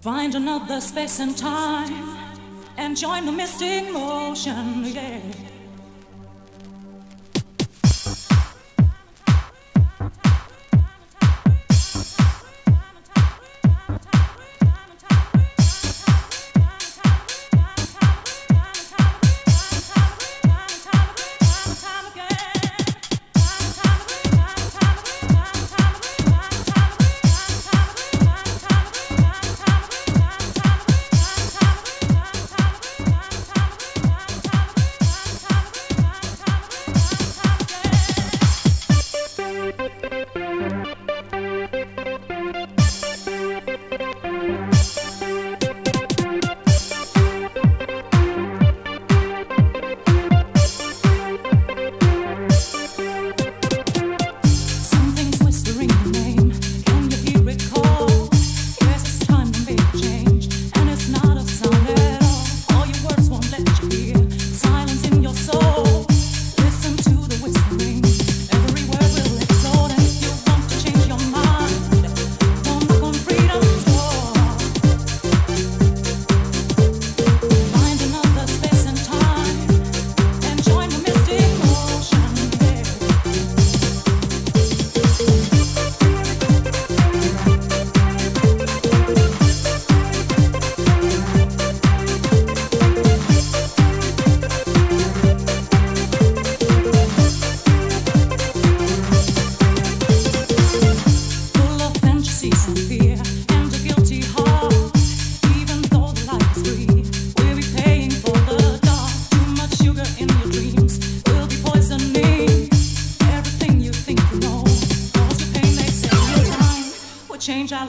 Find another space and time and join the mystic motion, yeah.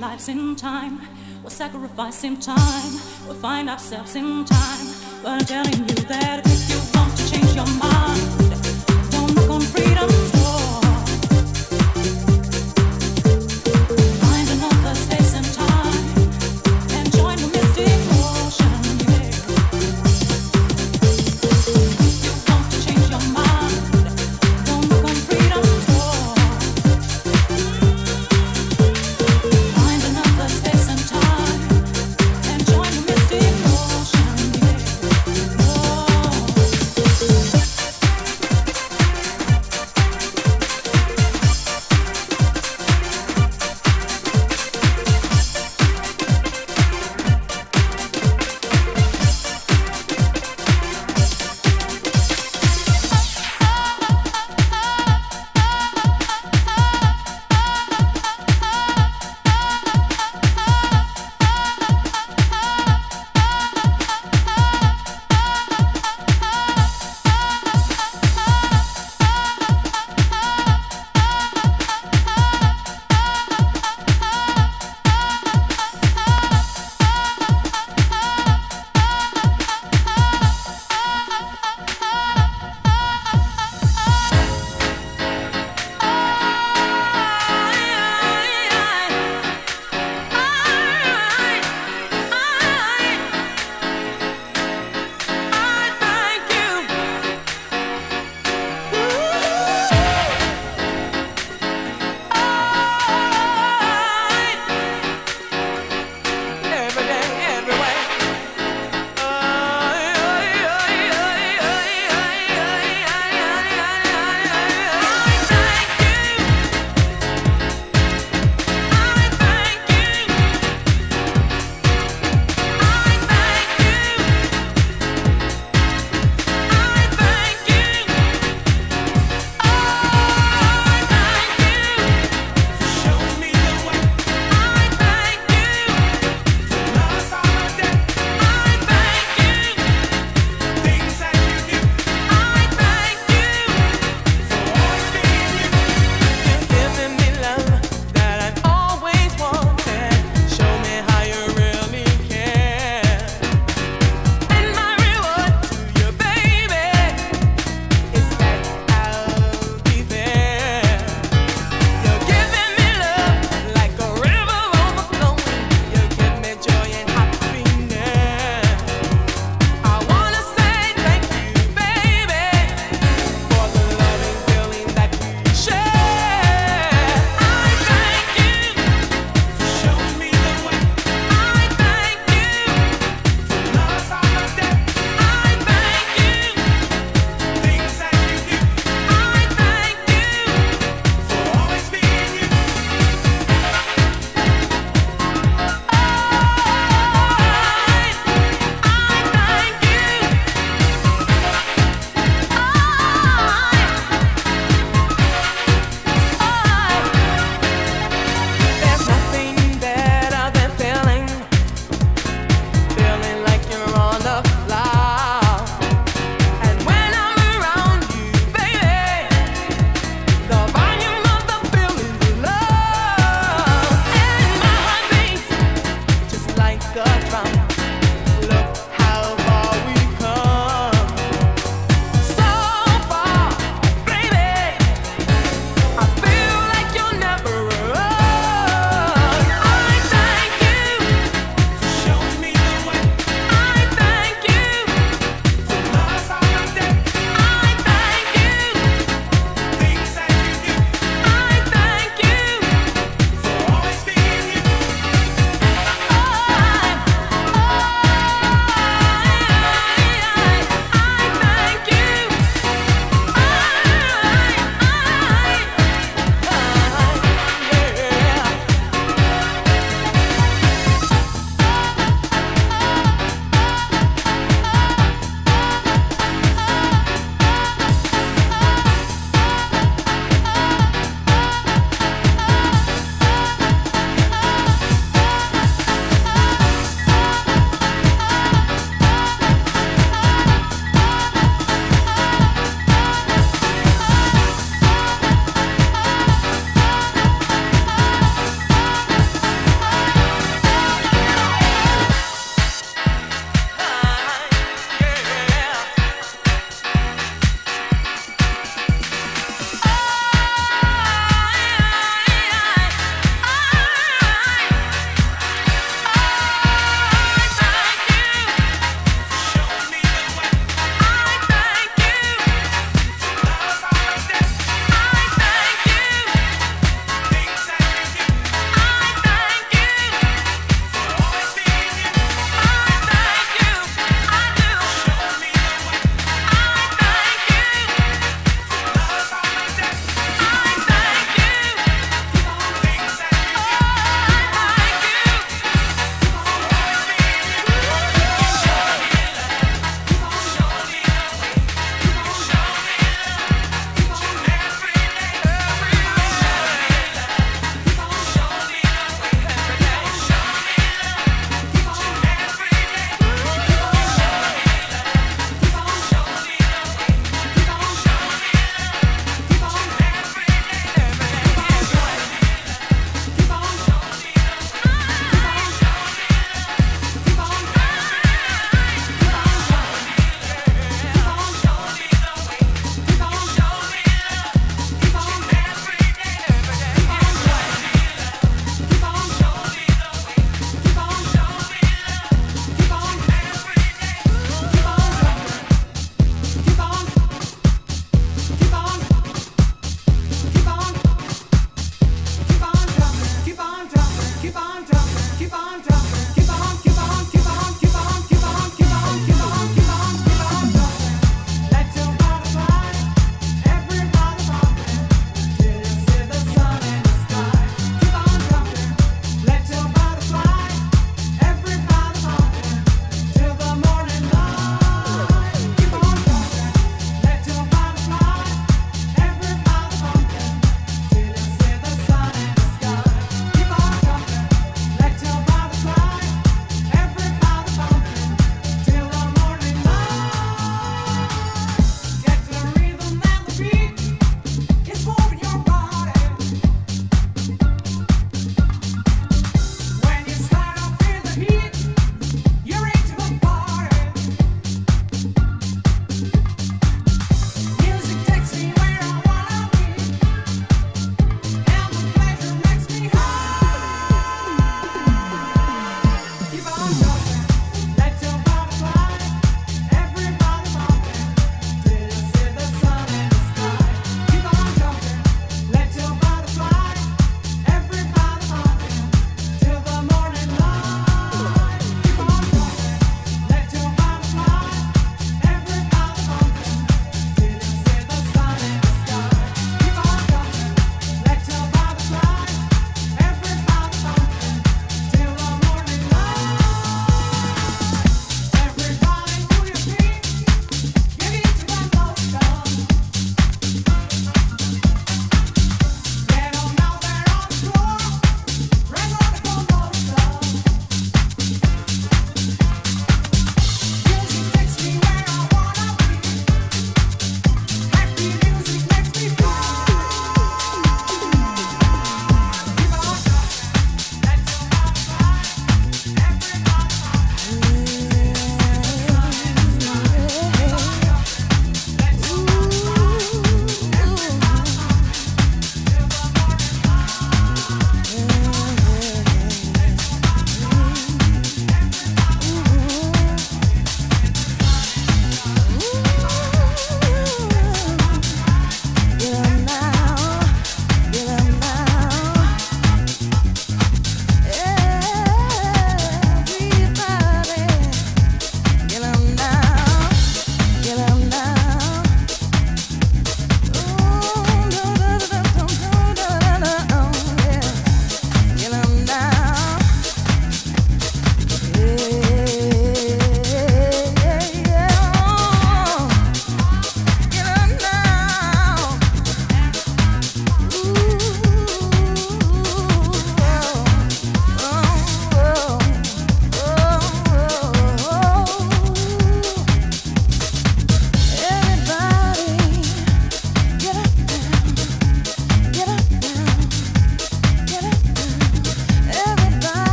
lives in time. We'll sacrifice in time. We'll find ourselves in time. But I'm telling you that if you want to change your mind.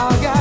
I got